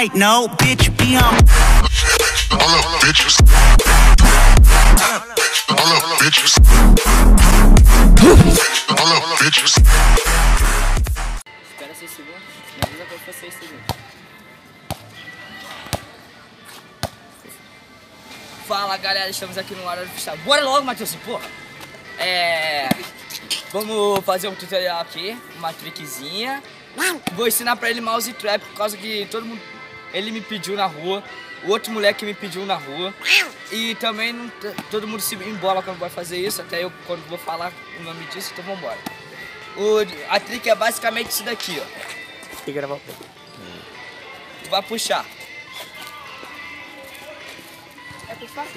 right, no, bitch, be on. All up, bitches. All up, bitches. All up, bitches. Espera 6 segundos. Me avisa quando for 6 segundos. Fala galera, estamos aqui no Hora do Freestyle. Bora logo, Matheus, porra! É. Vamos fazer um tutorial aqui, uma trickzinha. Vou ensinar pra ele mouse trap por causa que todo mundo. Ele me pediu na rua, o outro moleque me pediu na rua. E também não todo mundo se embola quando vai fazer isso, até eu quando vou falar o nome disso, então vambora. O, a trick é basicamente isso daqui, ó. Tem que gravar o pouco. Tu vai puxar. É por fora?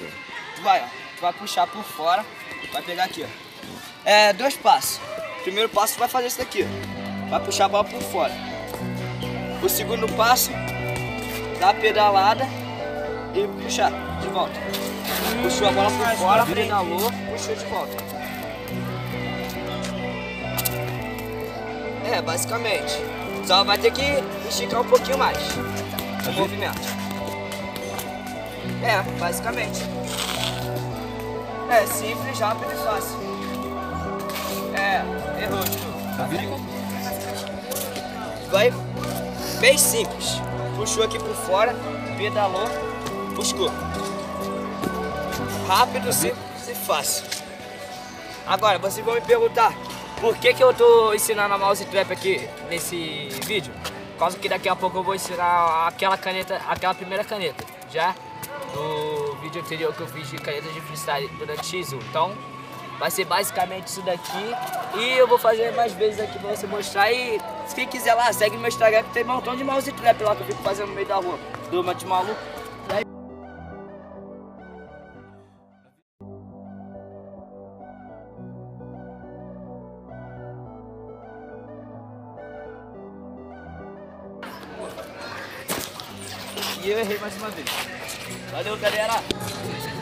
Tu vai, ó. Tu vai puxar por fora. Vai pegar aqui, ó. É, dois passos. Primeiro passo tu vai fazer isso daqui, ó. Vai puxar a bola por fora. O segundo passo, dá a pedalada e puxar de volta. Puxou a bola por fora, pedalou, puxou de volta. É, basicamente. Só vai ter que esticar um pouquinho mais o movimento. É, basicamente. É simples, rápido e fácil. É, errou novo. Vai bem simples. Puxou aqui por fora, pedalou, buscou. Rápido, simples e fácil. Agora, vocês vão me perguntar por que, que eu tô ensinando a mouse trap aqui nesse vídeo. Por causa que daqui a pouco eu vou ensinar aquela caneta, aquela primeira caneta, já no vídeo anterior que eu fiz de caneta de freestyle durante X1. Então, vai ser basicamente isso daqui. E eu vou fazer mais vezes aqui pra você mostrar. E se quem quiser lá, segue meu Instagram que tem um montão de mouse trap lá que eu fico fazendo no meio da rua. Turma de maluco. E eu errei mais uma vez. Valeu, galera!